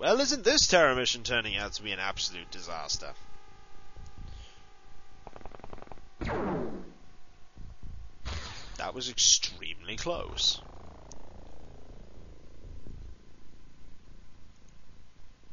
Well, isn't this terror mission turning out to be an absolute disaster? That was extremely close.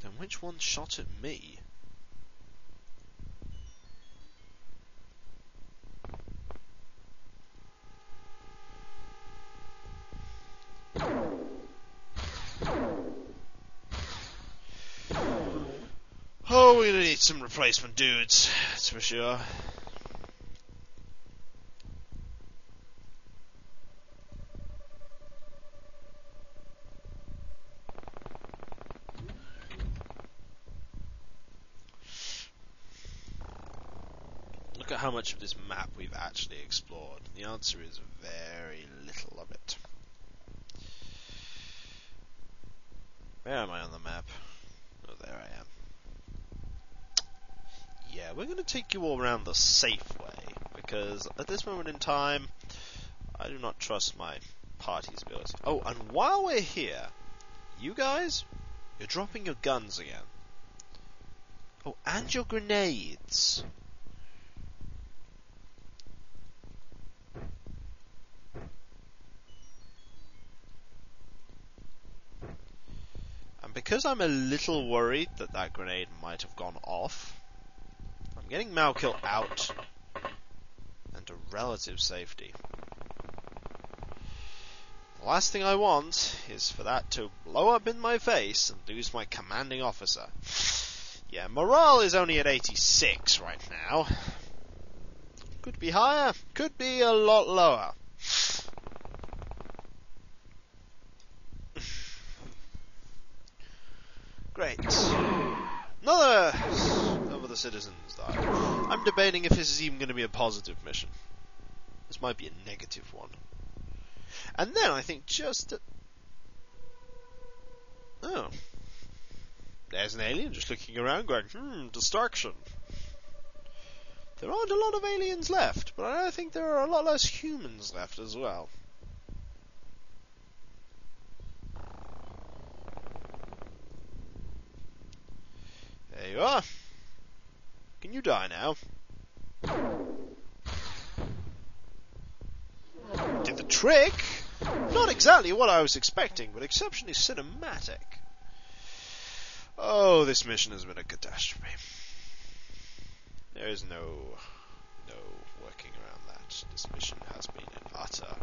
Then which one shot at me? Some replacement dudes, that's for sure. Look at how much of this map we've actually explored. The answer is very little of it. Where am I on the map? Oh, there I am. Yeah, we're going to take you all around the safe way, because at this moment in time, I do not trust my party's ability. Oh, and while we're here, you guys, you're dropping your guns again. Oh, and your grenades. And because I'm a little worried that that grenade might have gone off, I'm getting Malkil out and to relative safety. The last thing I want is for that to blow up in my face and lose my commanding officer. Yeah, morale is only at 86 right now. Could be higher, could be a lot lower. Great. Another the citizens died. I'm debating if this is even going to be a positive mission. This might be a negative one. And then I think just. Oh. There's an alien just looking around going, hmm, destruction. There aren't a lot of aliens left, but I think there are a lot less humans left as well. There you are. Can you die now? Did the trick! Not exactly what I was expecting, but exceptionally cinematic. Oh, this mission has been a catastrophe. There is no, no working around that. This mission has been an utter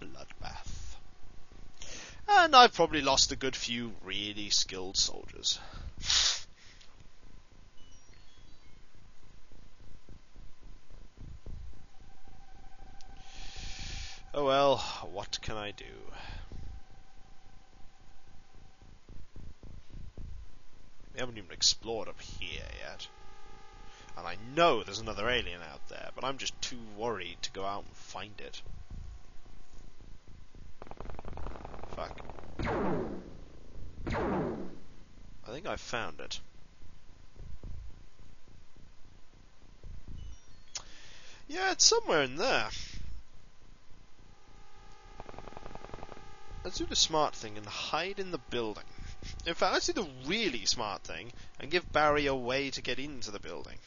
bloodbath. And I've probably lost a good few really skilled soldiers. Oh well, what can I do? We haven't even explored up here yet. And I know there's another alien out there, but I'm just too worried to go out and find it. Fuck. I think I found it. Yeah, it's somewhere in there. Let's do the smart thing and hide in the building. In fact, let's do the really smart thing and give Barry a way to get into the building.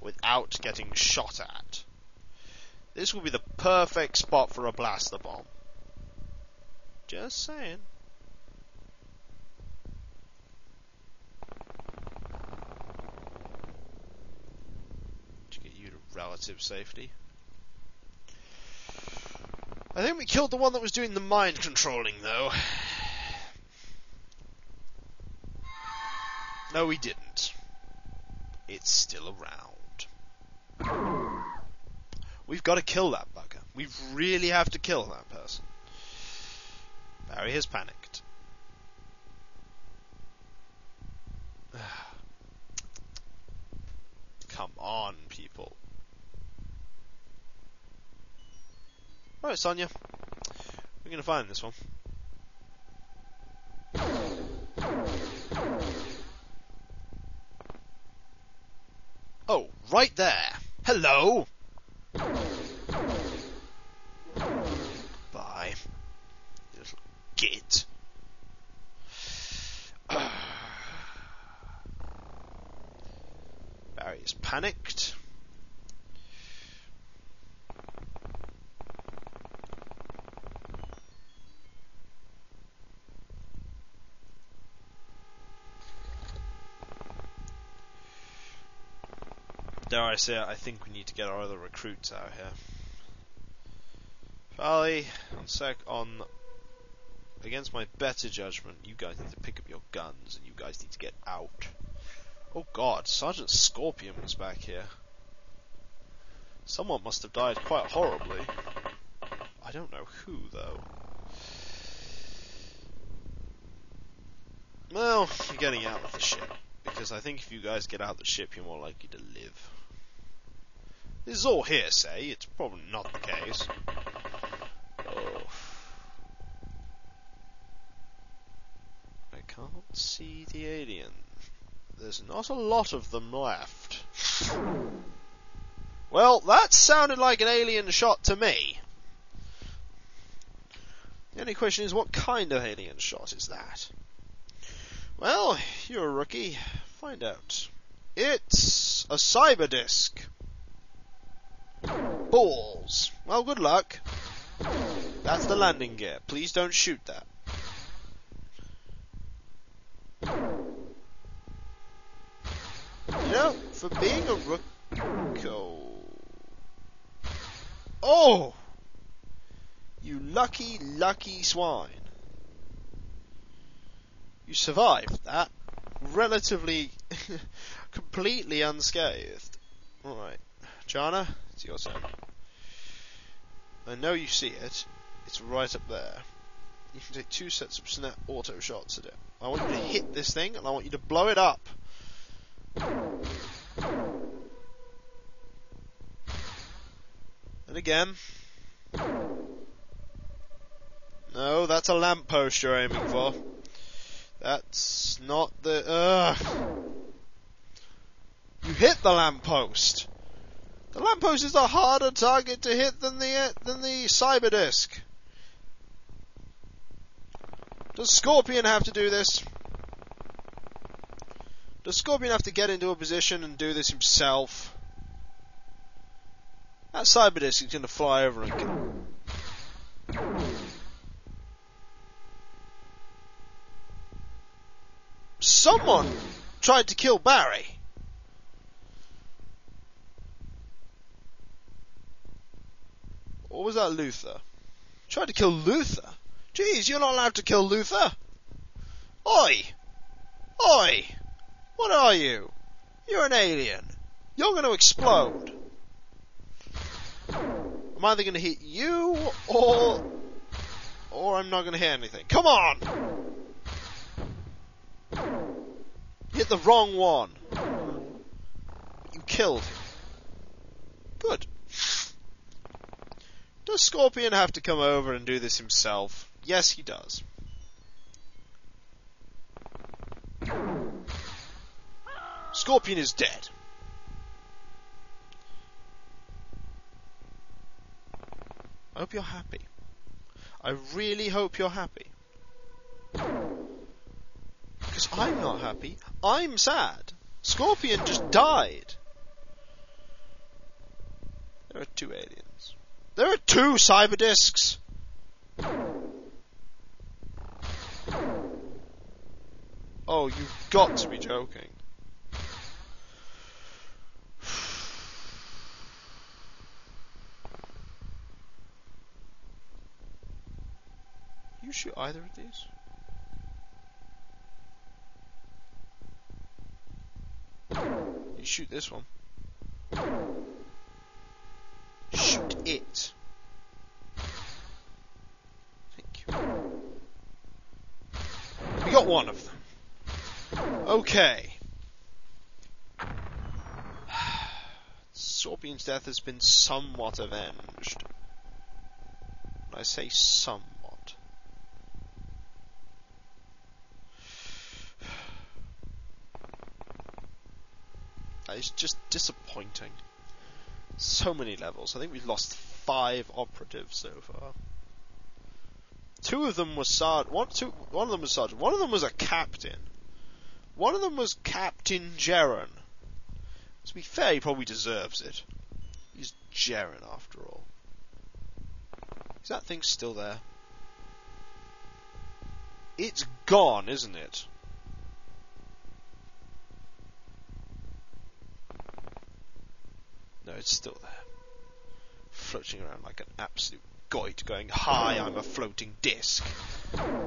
Without getting shot at. This will be the perfect spot for a blaster bomb. Just saying. To get you to relative safety. I think we killed the one that was doing the mind controlling, though. No, we didn't. It's still around. We've got to kill that bugger. We really have to kill that person. Barry has panicked. Come on, people. Alright, Sonya. We're gonna find this one. Oh, right there. Hello. Bye. Little git. Barry is panicked. Dare I say it, I think we need to get our other recruits out here. Farli, on sec on against my better judgment, you guys need to pick up your guns and you guys need to get out. Oh god, Sergeant Scorpion was back here. Someone must have died quite horribly. I don't know who, though. Well, you're getting out of the ship. Because I think if you guys get out the ship, you're more likely to live. This is all hearsay, it's probably not the case. Oh. I can't see the alien. There's not a lot of them left. Well, that sounded like an alien shot to me. The only question is, what kind of alien shot is that? Well, you're a rookie. Find out. It's a cyber disc. Balls. Well, good luck. That's the landing gear. Please don't shoot that. You know, for being a rook... Oh! You lucky, lucky swine. You survived that relatively, completely unscathed. Alright. Jaana, it's your turn. I know you see it. It's right up there. You can take two sets of snap auto shots at it. I want you to hit this thing and I want you to blow it up. And again. No, that's a lamppost you're aiming for. That's not the. You hit the lamppost. The lamppost is a harder target to hit than the uh, than the cyber disc. Does Scorpion have to do this? Does Scorpion have to get into a position and do this himself? That cyber disc is going to fly over and Someone tried to kill Barry. Or was that Luther? Tried to kill Luther? Jeez, you're not allowed to kill Luther. Oi! Oi! What are you? You're an alien. You're going to explode. I'm either going to hit you or or I'm not going to hit anything. Come on! Hit the wrong one. You killed him. Good. Does Scorpion have to come over and do this himself? Yes, he does. Scorpion is dead. I hope you're happy. I really hope you're happy. Because I'm not happy. I'm sad. Scorpion just died. There are two aliens. There are two cyber discs. Oh, you've got to be joking. You shoot either of these? Shoot this one. Shoot it. Thank you. We got one of them. Okay. Scorpion's death has been somewhat avenged. I say somewhat. It's just disappointing. So many levels. I think we've lost five operatives so far. Two of them were sergeant. One, two, one of them was sergeant. One of them was a captain. One of them was Captain Jaren. To be fair, he probably deserves it. He's Jaren after all. Is that thing still there? It's gone, isn't it? No, it's still there. Floating around like an absolute goit, going, Hi, I'm a floating disc.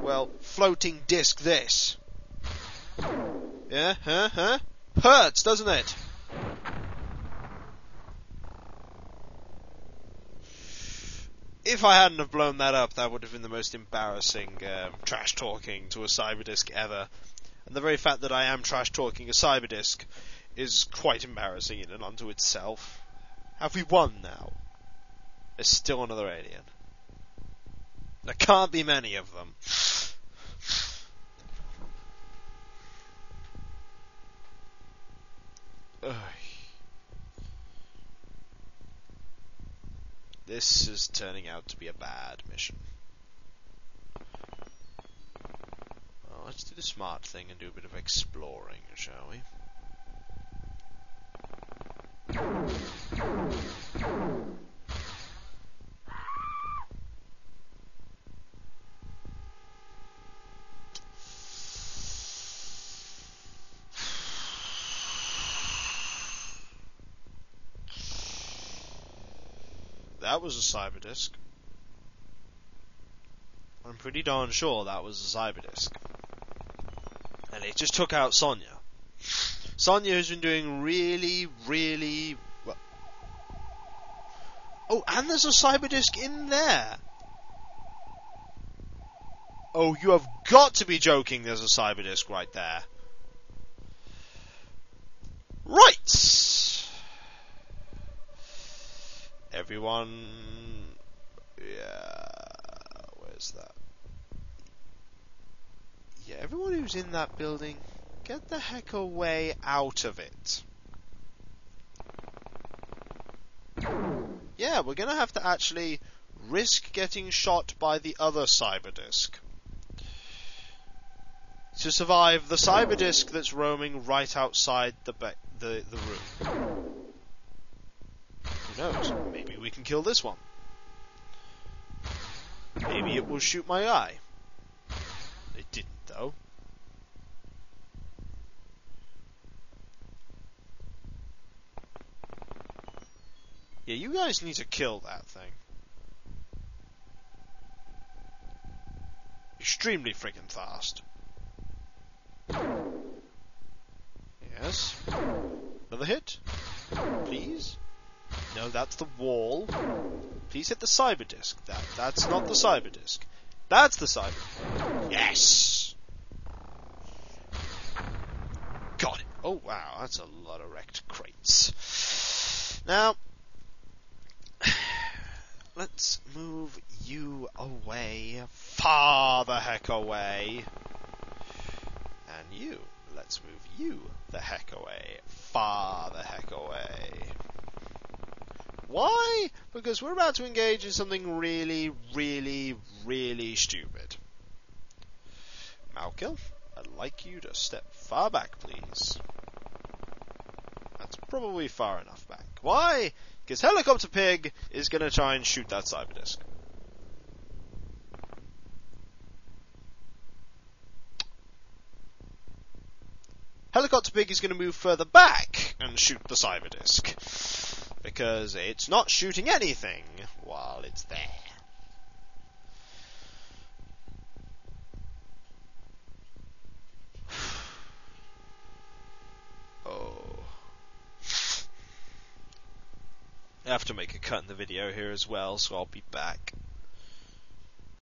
Well, floating disc this. Yeah, huh, huh? Hurts, doesn't it? If I hadn't have blown that up, that would have been the most embarrassing um, trash talking to a Cyberdisc ever. And the very fact that I am trash talking a Cyberdisc is quite embarrassing in and unto itself. Have we won now? There's still another alien. There can't be many of them. Ugh. This is turning out to be a bad mission. Well, let's do the smart thing and do a bit of exploring, shall we? That was a Cyberdisc. I'm pretty darn sure that was a Cyberdisc. And it just took out Sonya. Sonya has been doing really, really. Oh, and there's a Cyberdisc in there! Oh, you have got to be joking there's a Cyberdisc right there. Right! Everyone... Yeah... Where's that? Yeah, everyone who's in that building, get the heck away out of it. We're gonna have to actually risk getting shot by the other Cyberdisc. To survive the Cyberdisc that's roaming right outside the, be- the, the room. Who knows? Maybe we can kill this one. Maybe it will shoot my eye. It didn't, though. Yeah, you guys need to kill that thing. Extremely freaking fast. Yes. Another hit. Please. No, that's the wall. Please hit the cyber disc. That that's not the cyber disc. That's the cyber. Yes. Got it. Oh wow, that's a lot of wrecked crates. Now, let's move you away, far the heck away, and you. Let's move you the heck away, far the heck away. Why? Because we're about to engage in something really, really, really stupid. Malkil, I'd like you to step far back, please. That's probably far enough back. Why? Because Helicopter Pig is going to try and shoot that Cyberdisc. Helicopter Pig is going to move further back and shoot the Cyberdisc because it's not shooting anything while it's there. To make a cut in the video here as well, so I'll be back.